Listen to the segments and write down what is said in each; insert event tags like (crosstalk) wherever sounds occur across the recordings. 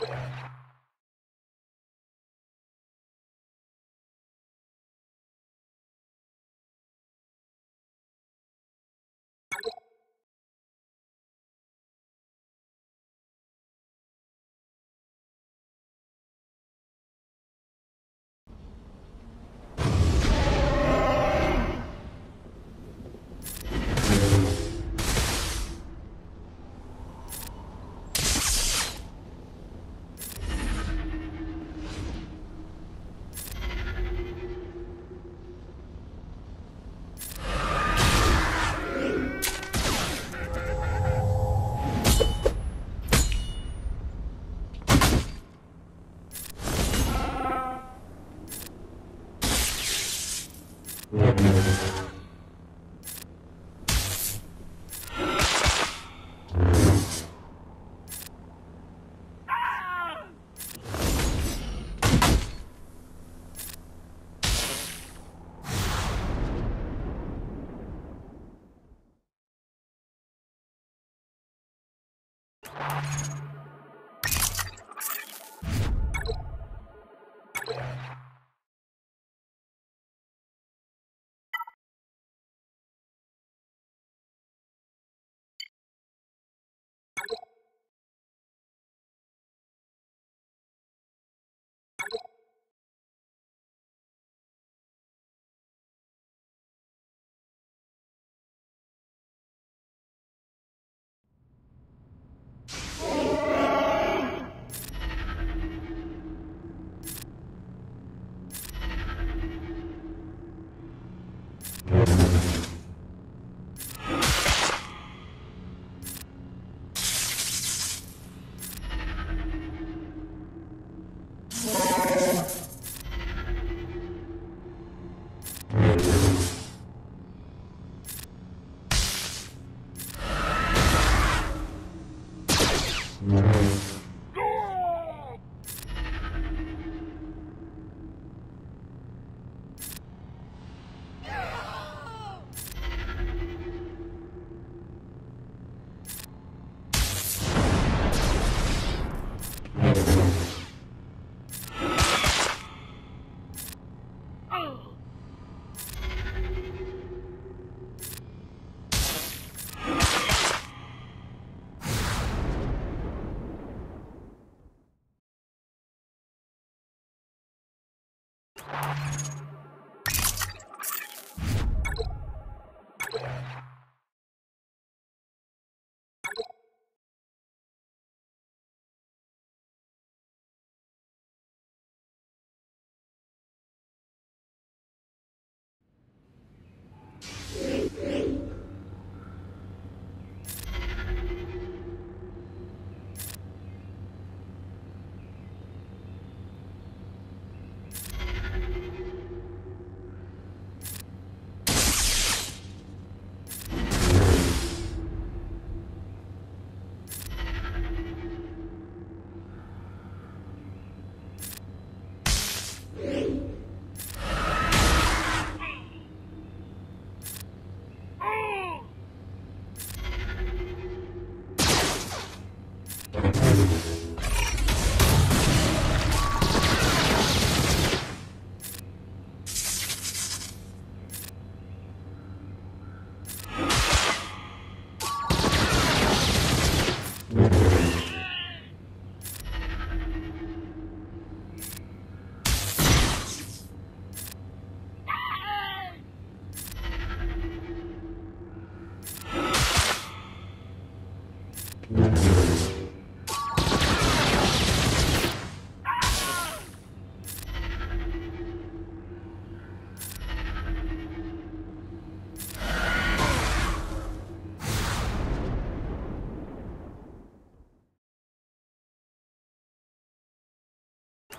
you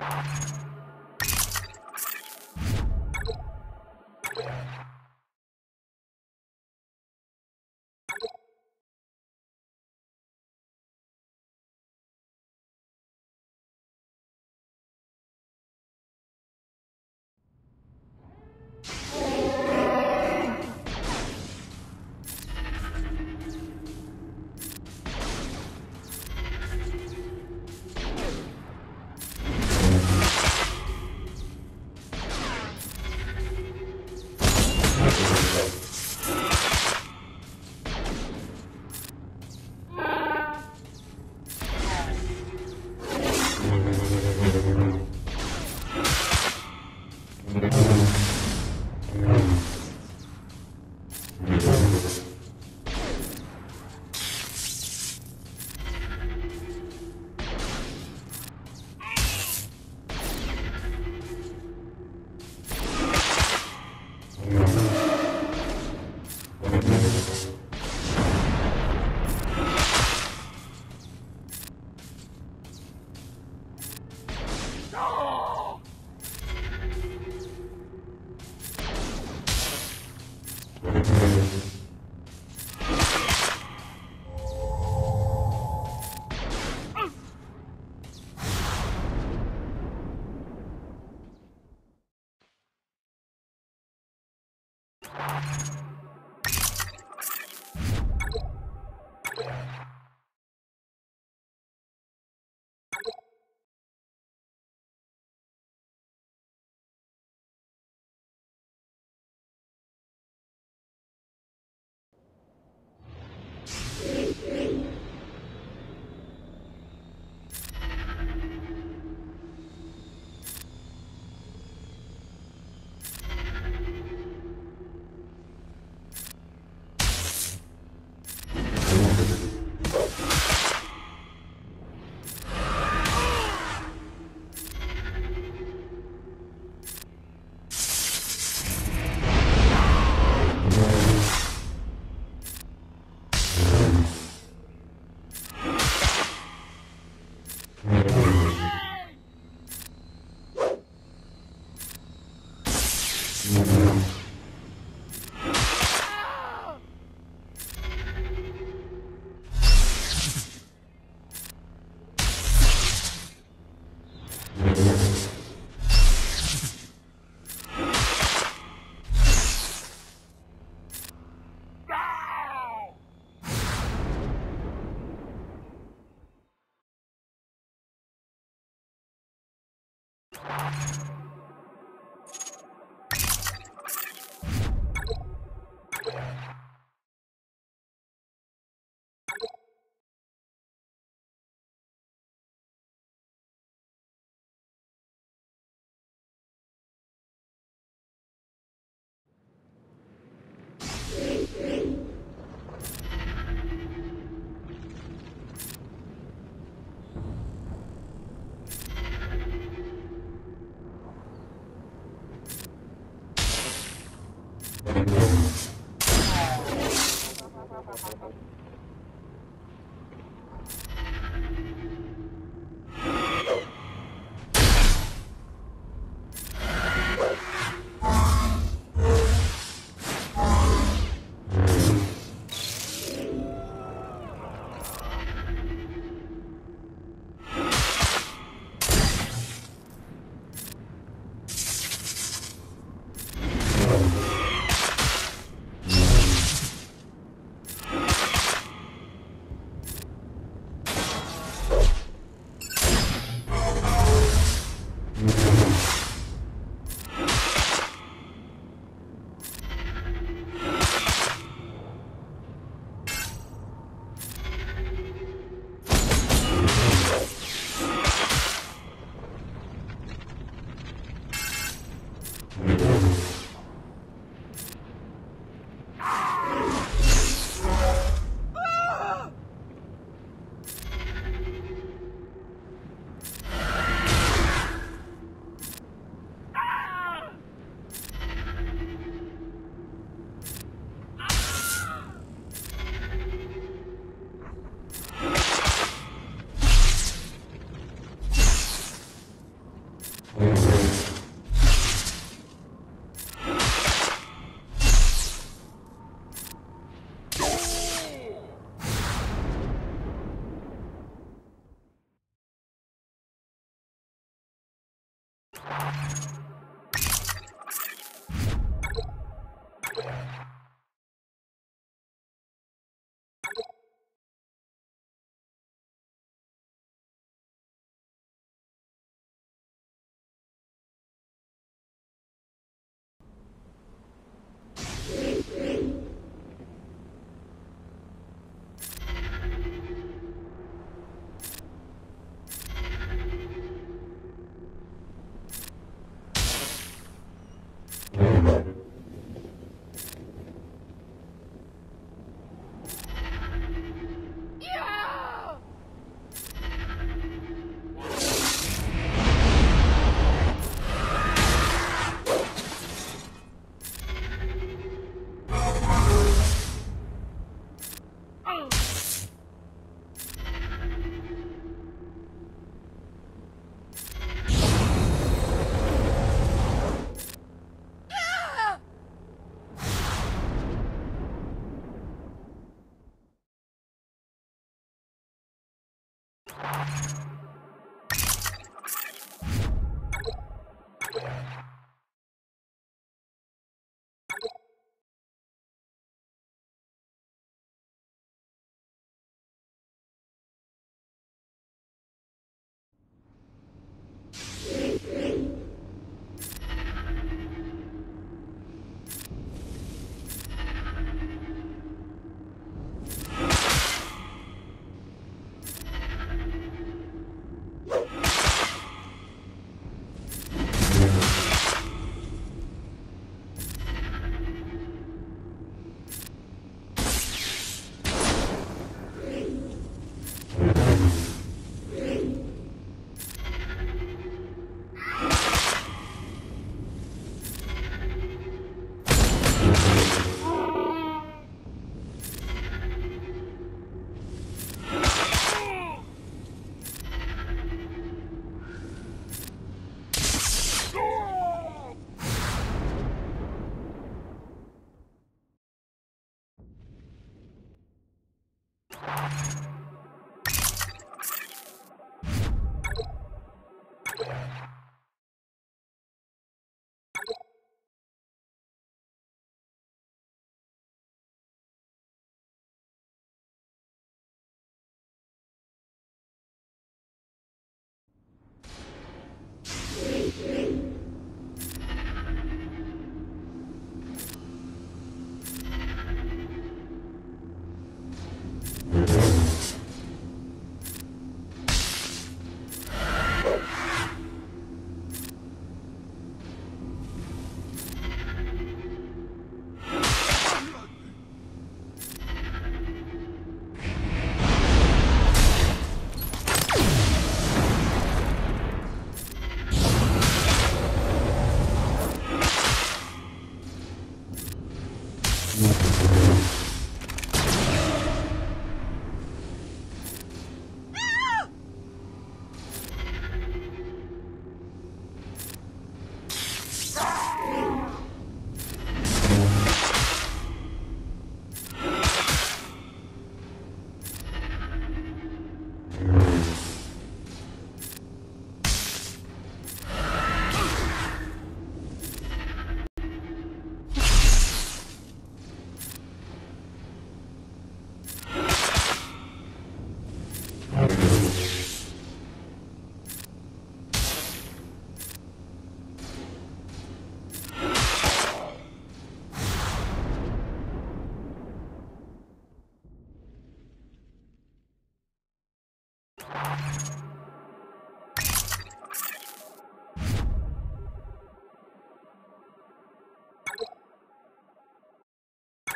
you Thank you.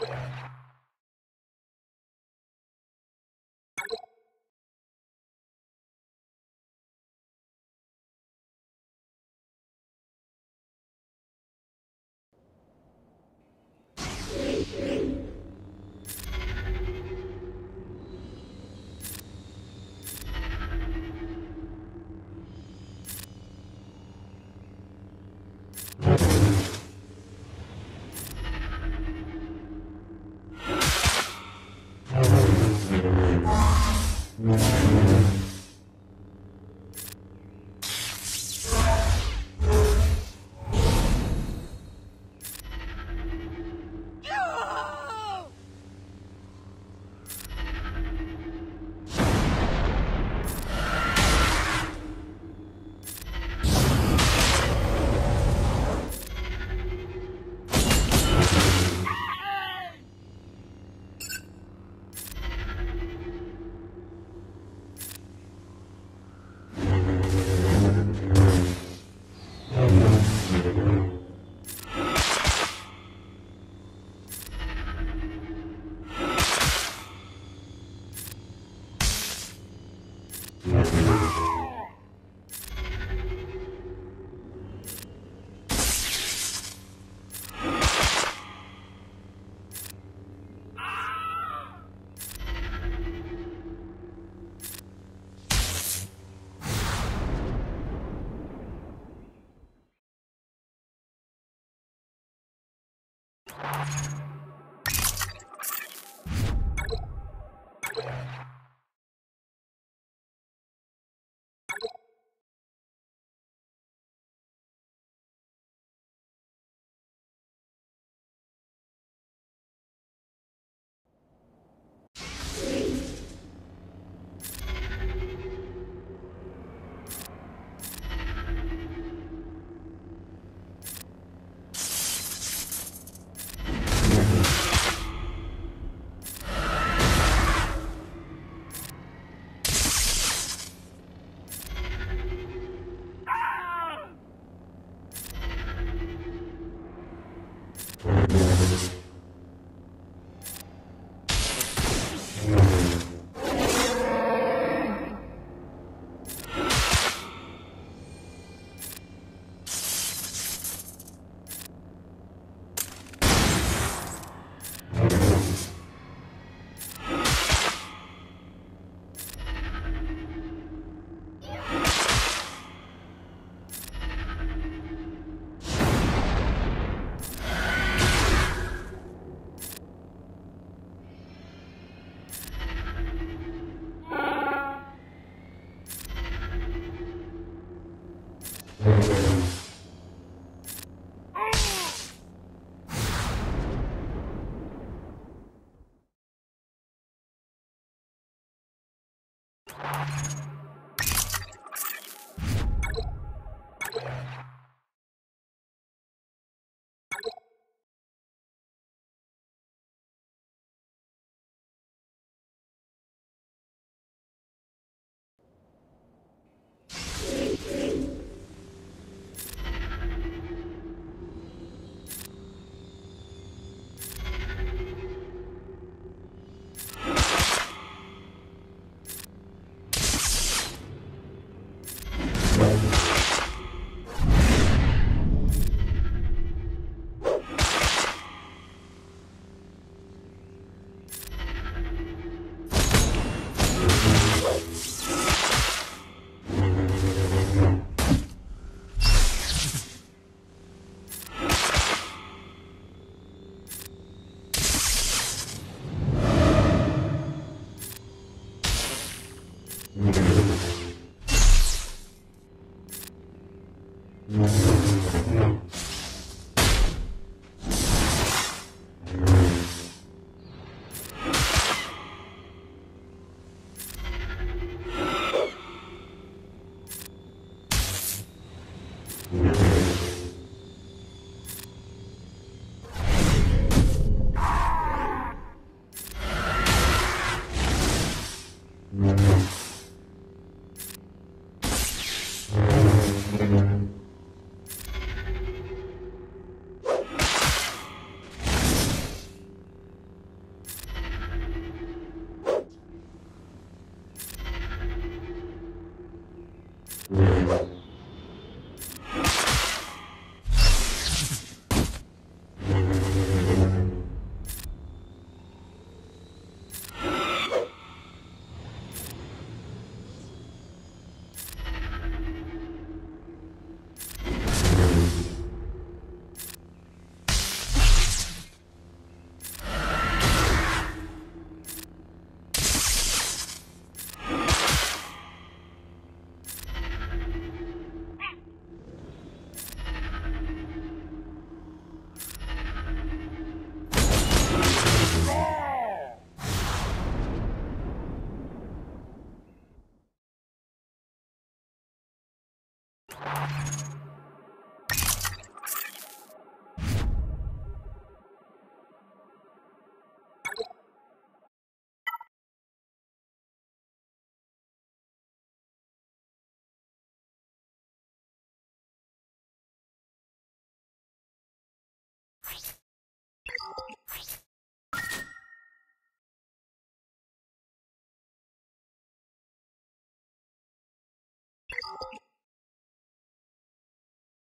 Yeah. (laughs)